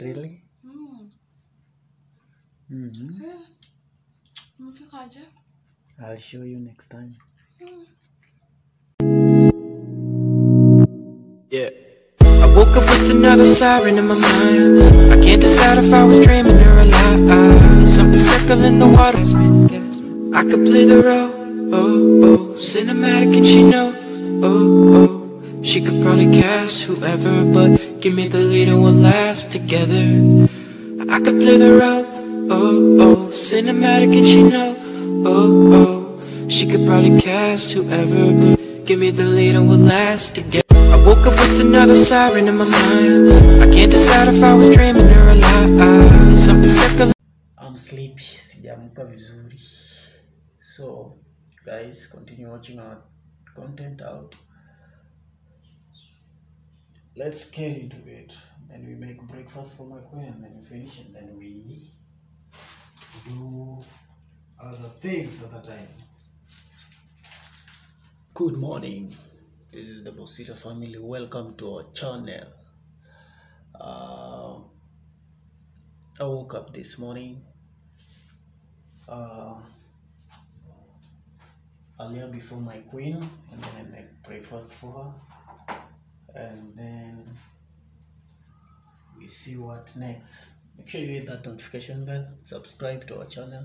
Really? Mm. Mm-hmm. Umefikaje? I'll show you next time. Yeah. I woke up with another siren in my mind. I can't decide if I was dreaming or alive. Something circling the waters. I could play the role. Oh, oh. Cinematic and she know. Oh, oh. She could probably cast whoever, but give me the lead and we'll last together. I could play the role. Oh, oh. Cinematic and she know. Oh, oh. She could probably cast whoever, but give me the lead and we'll last together. I woke up with another siren in my mind. I can't decide if I was dreaming or alive. Something circling. I'm sleepy, sijaamka vizuri. So, guys, continue watching our content out. Let's get into it. Then we make breakfast for my queen and then we finish and then we do other things at the time. Good morning. This is the Bosire family. Welcome to our channel. Uh, I woke up this morning uh, earlier before my queen, and then I make breakfast for her, and then we see what next. Make sure you hit that notification bell, subscribe to our channel.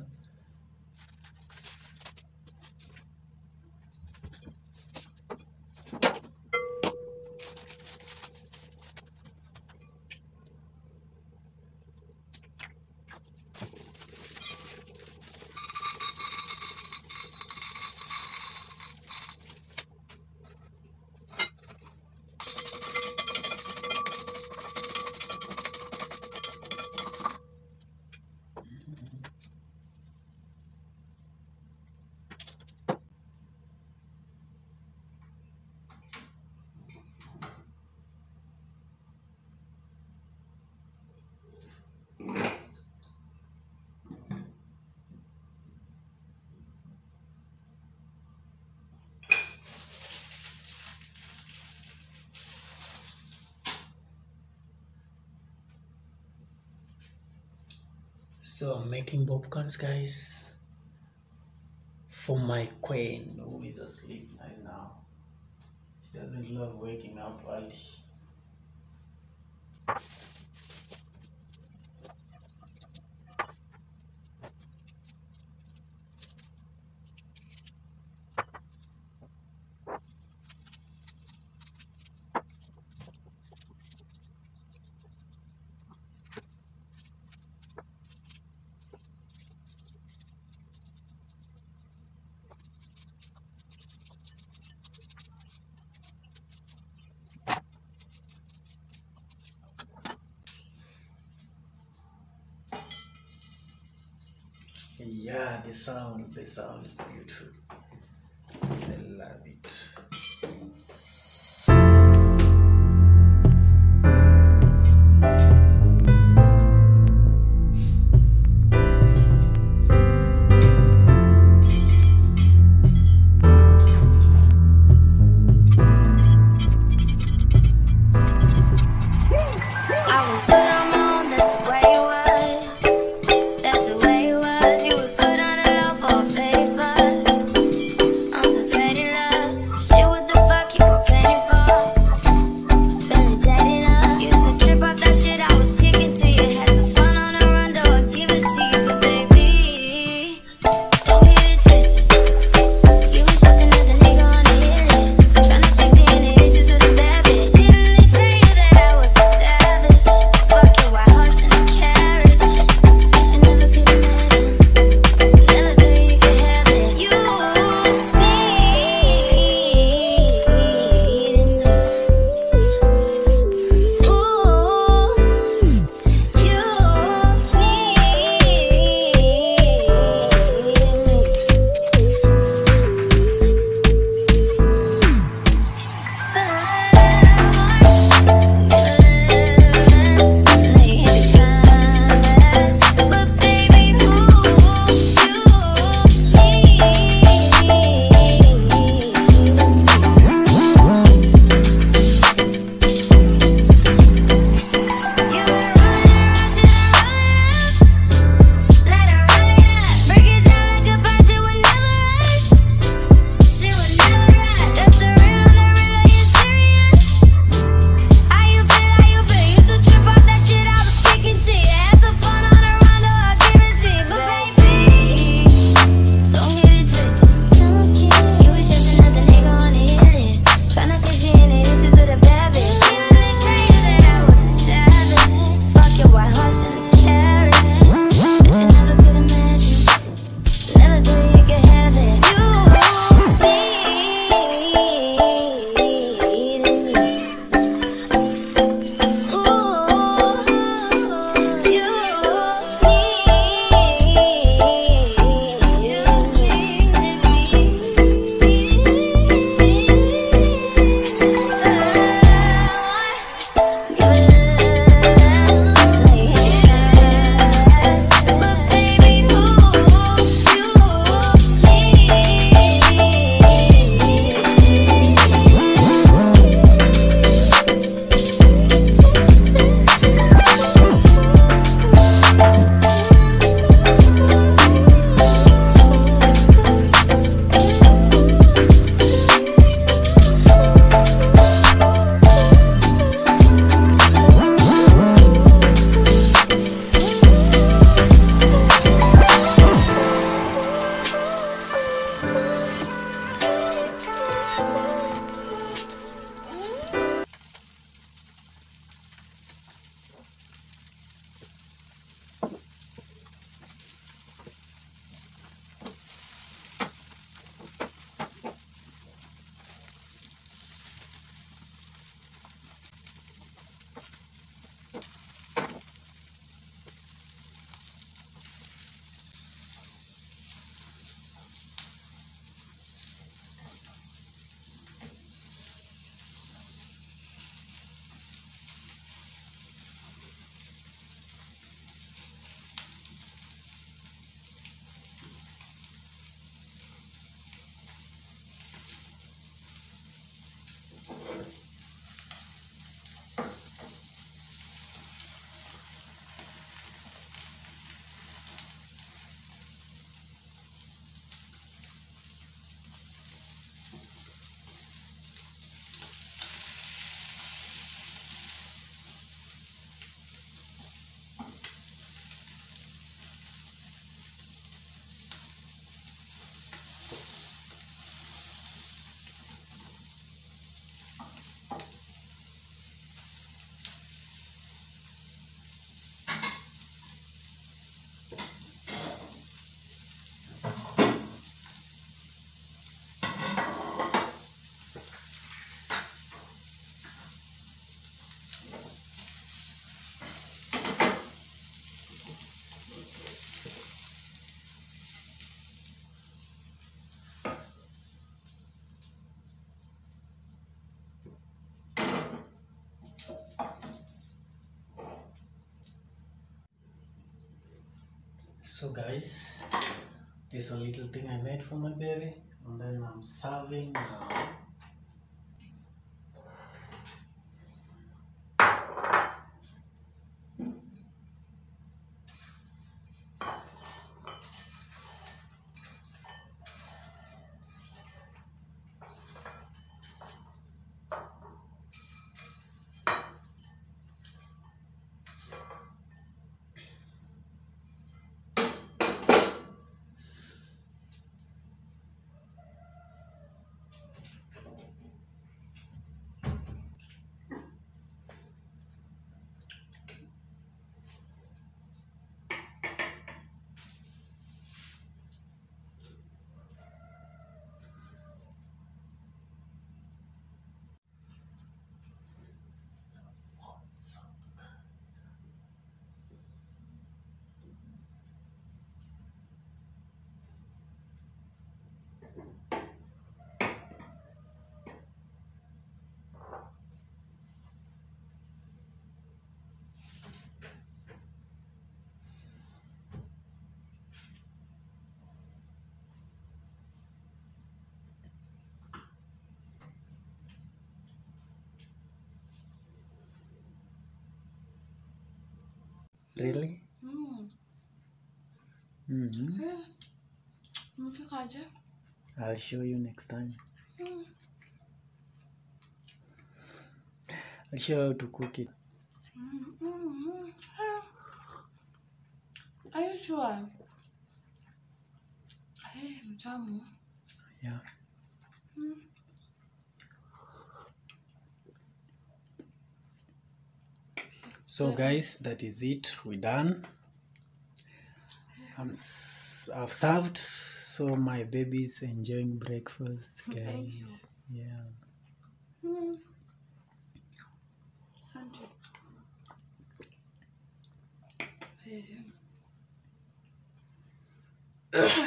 So I'm making popcorns, guys, for my queen who is asleep right now. She doesn't love waking up early. Yeah, the sound, the sound is beautiful. So guys, this is a little thing I made for my baby, and then I'm serving now. Really? Mm. Mm-hmm. Umepikaje? I'll show you next time. Mm. I'll show you how to cook it. Mm, mm, mm. Eh. Are you sure? Eh, mtamu. Yeah. Mm. So guys, that is it. We're done. I'm I've served, so my baby's enjoying breakfast, guys. Yeah. Mm.